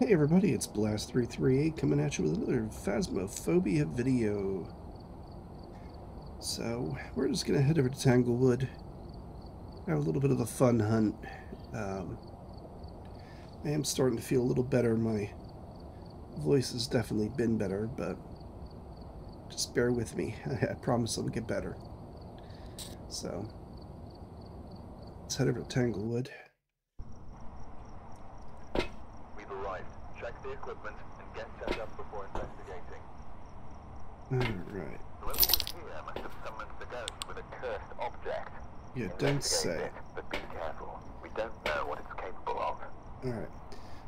Hey everybody, it's Blast338 coming at you with another Phasmophobia video. So, we're just going to head over to Tanglewood, have a little bit of a fun hunt. Um, I am starting to feel a little better. My voice has definitely been better, but just bear with me. I promise I'll get better. So, let's head over to Tanglewood. We've arrived. Check the equipment and get set up before investigating. Alright. Whoever was here must have summoned the ghost with a cursed object. Yeah, don't say. it, but be careful. We don't know what it's capable of. Alright,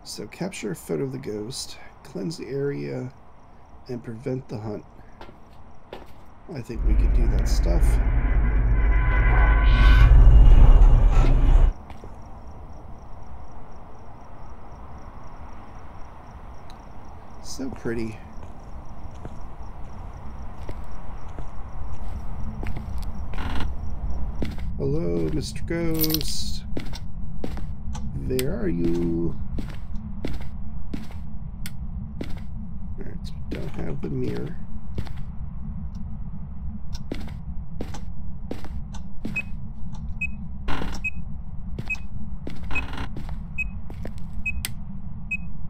so capture a photo of the ghost, cleanse the area, and prevent the hunt. I think we could do that stuff. So pretty. Hello, Mr. Ghost. There are you. Alright, so don't have the mirror.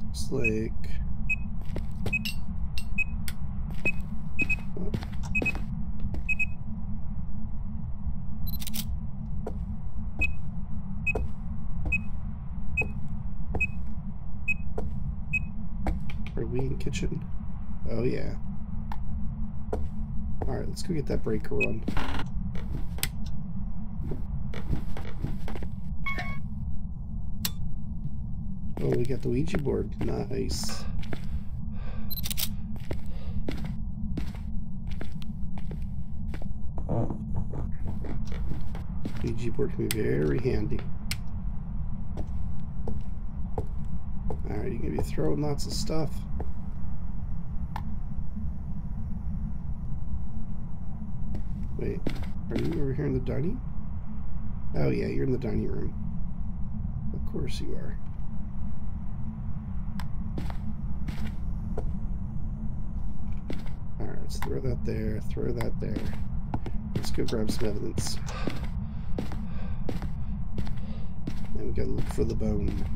Looks like. Oh. Are we in kitchen? Oh yeah. Alright, let's go get that breaker run. Oh, we got the Ouija board. Nice. Ouija board can be very handy. Alright, you can be throwing lots of stuff. Wait, are you over here in the dining? Oh yeah, you're in the dining room. Of course you are. Alright, let's throw that there, throw that there. Let's go grab some evidence. And we gotta look for the bone.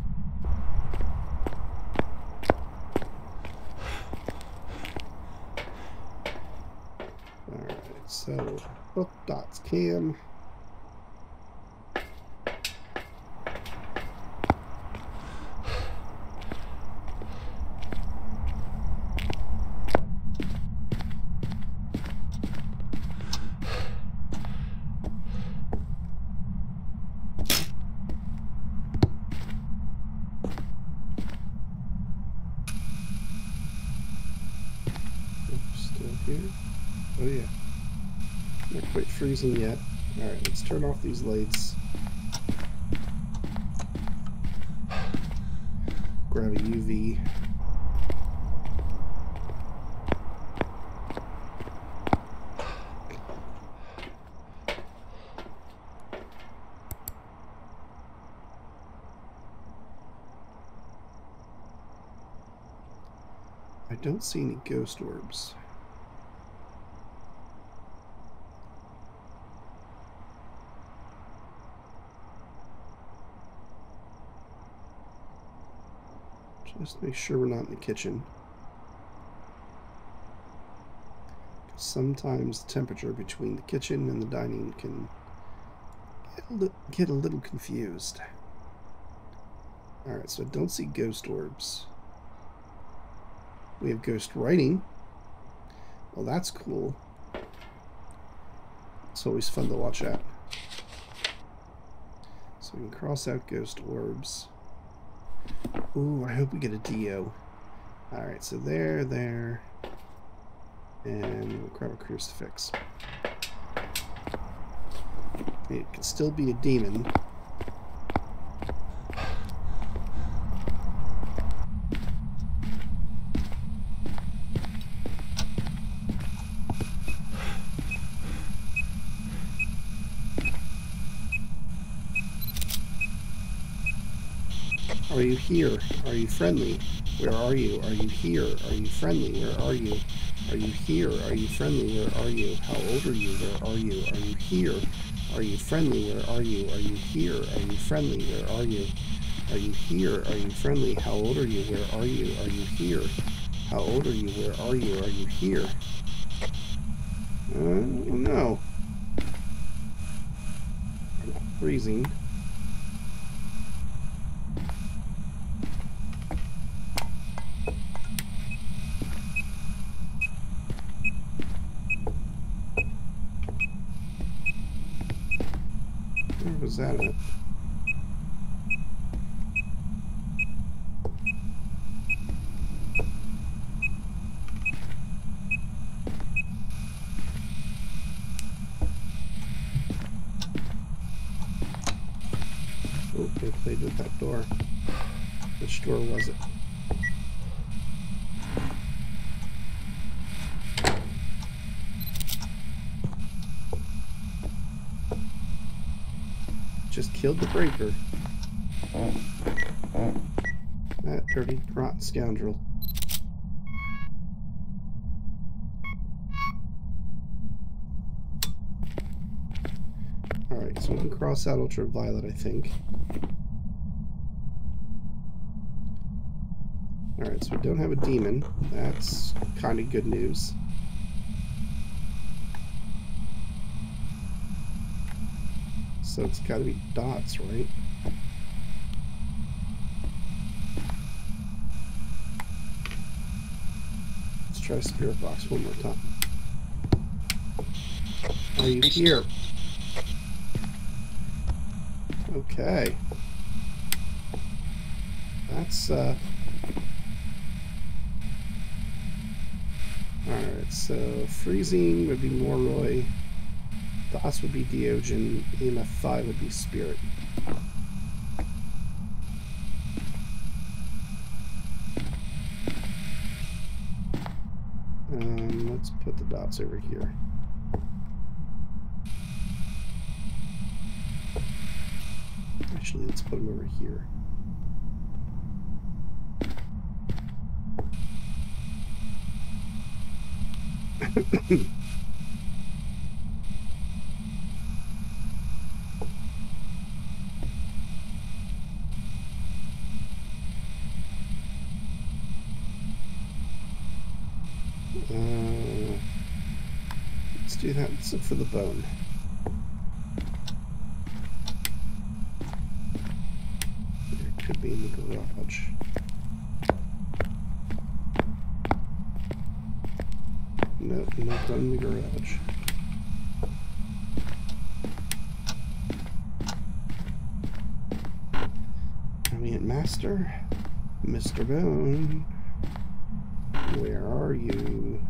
Alright, so dots cam. Still here. Oh yeah. Not quite yet. Alright, let's turn off these lights. Grab a UV. I don't see any ghost orbs. Just make sure we're not in the kitchen. Sometimes the temperature between the kitchen and the dining can get a, little confused. Alright, so don't see ghost orbs. We have ghost writing. Well, that's cool. It's always fun to watch at. So we can cross out ghost orbs. Ooh, I hope we get a Dio. Alright, so there, there. And we'll grab a crucifix. It can still be a demon. Are you here? Are you friendly? Where are you? Are you here? Are you friendly? Where are you? Are you here? Are you friendly? Where are you? How old are you? Where are you? Are you here? Are you friendly? Where are you? Are you here? Are you friendly? Where are you? Are you here? Are you friendly? How old are you? Where are you? Are you here? How old are you? Where are you? Are you here? Uh, no. I'm not freezing. Was that at? Oh, they played with that door. Which door was it? Just killed the breaker. That dirty, rotten scoundrel. Alright, so we can cross out ultraviolet, I think. Alright, so we don't have a demon. That's kind of good news. So it's got to be dots, right? Let's try spirit box one more time. Are you here? Okay. That's, uh... Alright, so freezing would be Moroi. DOS would be Deogen. EMF 5 would be Spirit. Um, let's put the dots over here. Actually, let's put them over here. Uh, let's do that. For the bone. It could be in the garage. Nope, not in the garage. Master, Mr. Bone, where are you?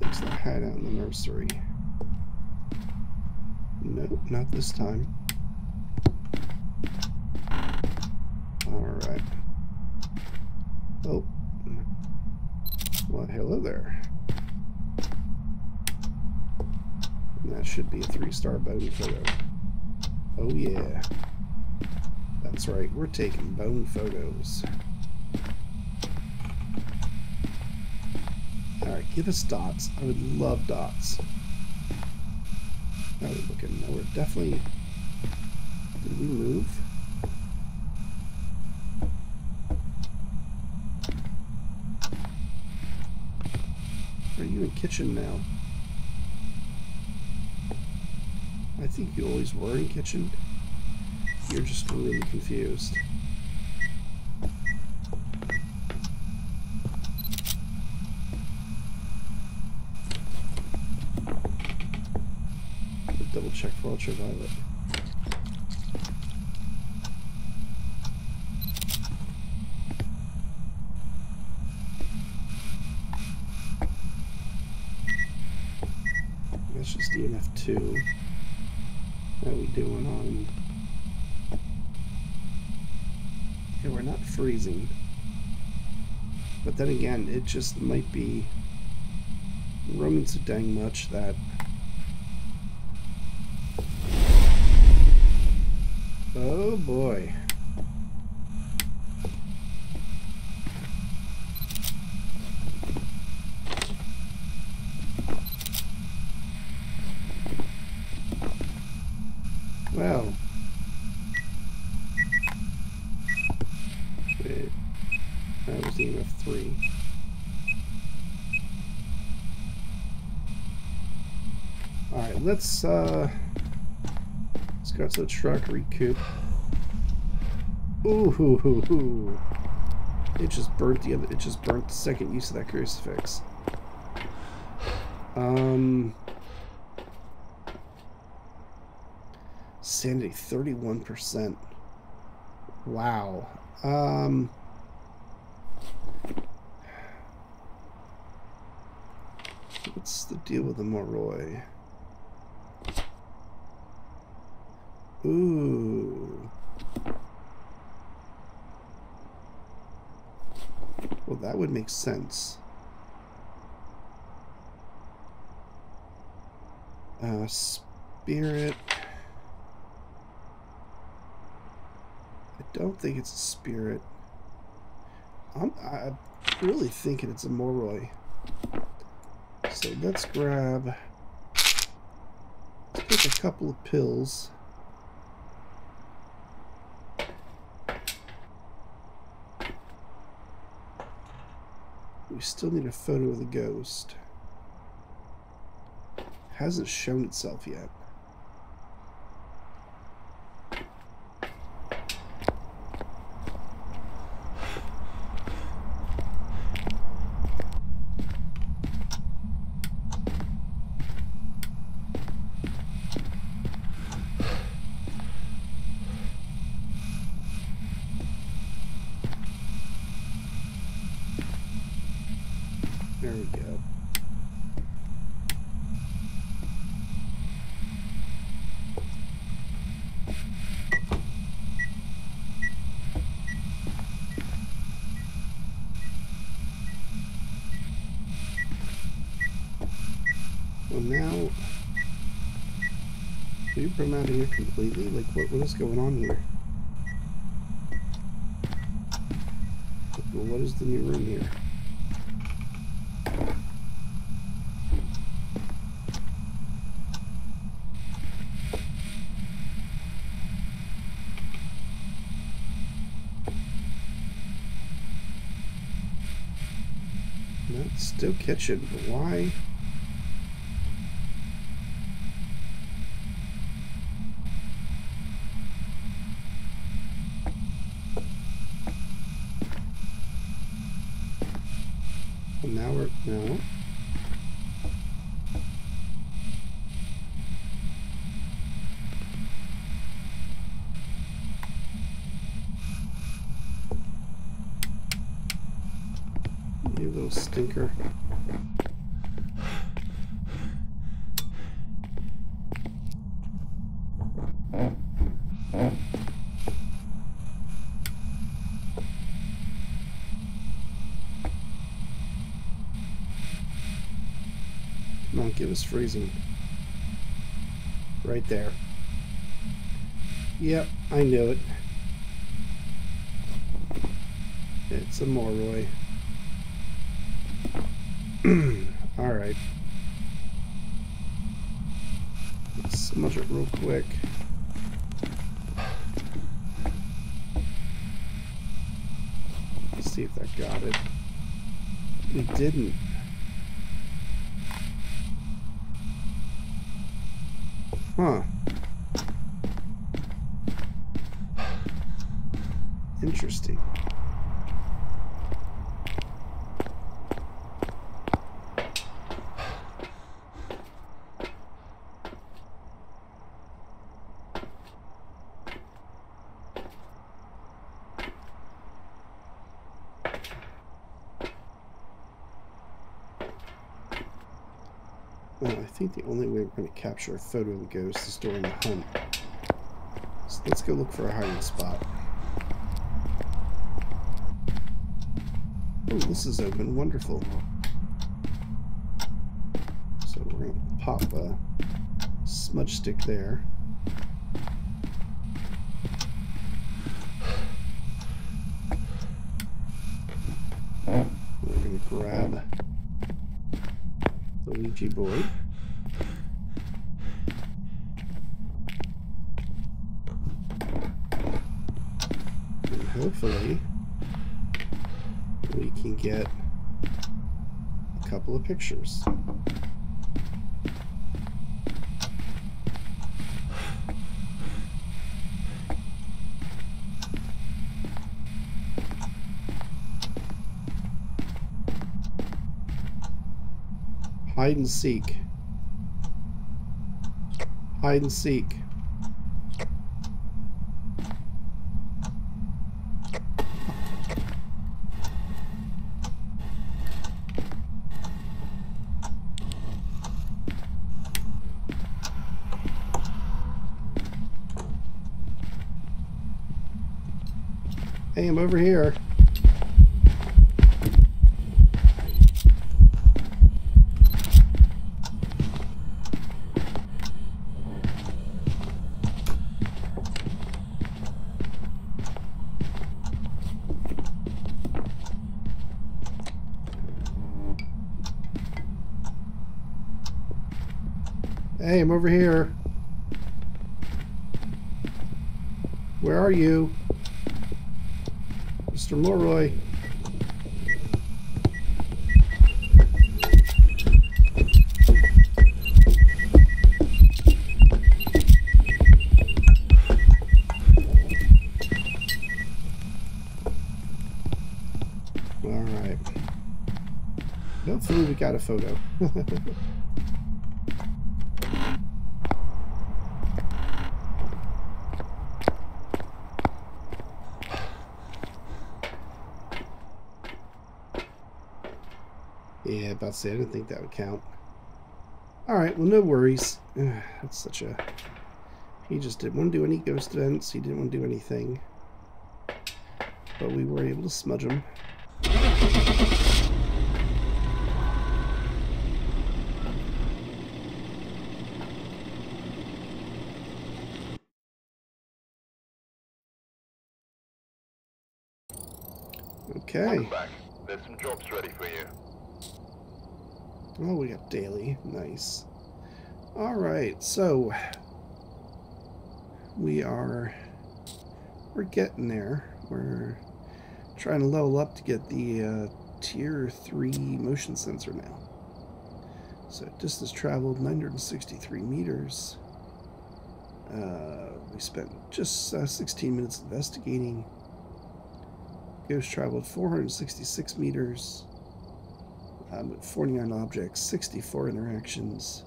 Looks like hide out in the nursery. Nope, not this time. Alright. Oh. Well, hello there. And that should be a three-star bone photo. Oh yeah. That's right, we're taking bone photos. Alright, give us dots. I would love dots. How are we looking? No, we're definitely... Did we move? Are you in kitchen now? I think you always were in kitchen. You're just really confused. Double check for ultraviolet. That's just EMF 2. How We doing on? We're not freezing. But then again, it just might be roaming so dang much that Oh boy. EMF 3. Alright, let's uh let's go to the truck, recoup. Ooh hoo hoo hoo. It just burnt the other it just burnt the second use of that crucifix. Um Sanity 31%. Wow. Um What's the deal with the Moroi? Ooh. Well, that would make sense. Uh, spirit. I don't think it's a spirit. I'm, I'm really thinking it's a Moroi. So let's grab, let's take a couple of pills. We still need a photo of the ghost. Hasn't shown itself yet. There we go. Well now, you come out of here completely? Like what, what is going on here? Well, what is the new room here? That's still kitchen, but why? Well, now we're no. You little stinker. On, give freezing. Right there. Yep, I knew it. It's a Moroi. Alright. Let's smudge it real quick. Let's see if that got it. It didn't. Huh. I think the only way we're going to capture a photo of the ghost is during the hunt. So let's go look for a hiding spot. Oh, this is open. Wonderful. So we're going to pop a smudge stick there. grab board. And hopefully we can get a couple of pictures. Hide and seek. Hide and seek. Hey, I'm over here. I'm over here. Where are you? Mr. Moroi. All right. Hopefully we got a photo. Yeah, about to say, I didn't think that would count. Alright, well, no worries. That's such a... He just didn't want to do any ghost events. He didn't want to do anything. But we were able to smudge him. Okay. Back. There's some jobs ready for you. Oh, we got daily. Nice. All right, so we are we're getting there. We're trying to level up to get the uh, tier three motion sensor now. So distance traveled 963 meters. Uh, we spent just uh, 16 minutes investigating. Ghost traveled 466 meters um, 49 objects, 64 interactions.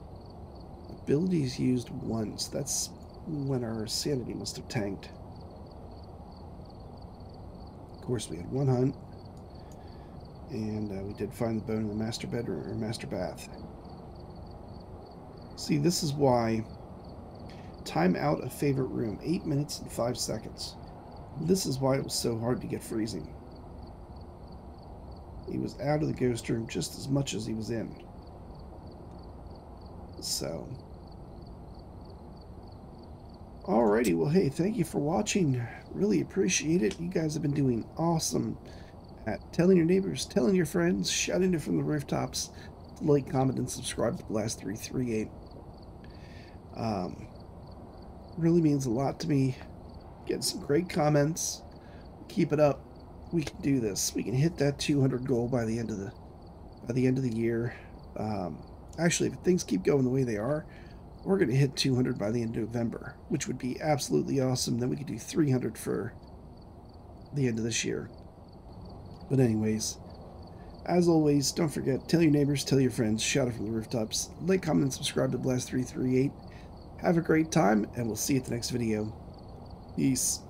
Abilities used once. That's when our sanity must have tanked. Of course, we had one hunt, and uh, we did find the bone in the master bedroom or master bath. See, this is why time out a favorite room, 8 minutes and 5 seconds. This is why it was so hard to get freezing. He was out of the ghost room just as much as he was in. So. Alrighty, well, hey, thank you for watching. Really appreciate it. You guys have been doing awesome at telling your neighbors, telling your friends, shouting it from the rooftops. Like, comment, and subscribe to Blast 338. Um, really means a lot to me. Getting some great comments. Keep it up we can do this. We can hit that 200 goal by the end of the by the end of the year. Um, actually, if things keep going the way they are, we're going to hit 200 by the end of November, which would be absolutely awesome. Then we could do 300 for the end of this year. But anyways, as always, don't forget, tell your neighbors, tell your friends, shout it from the rooftops, like, comment, and subscribe to Blast338. Have a great time, and we'll see you at the next video. Peace.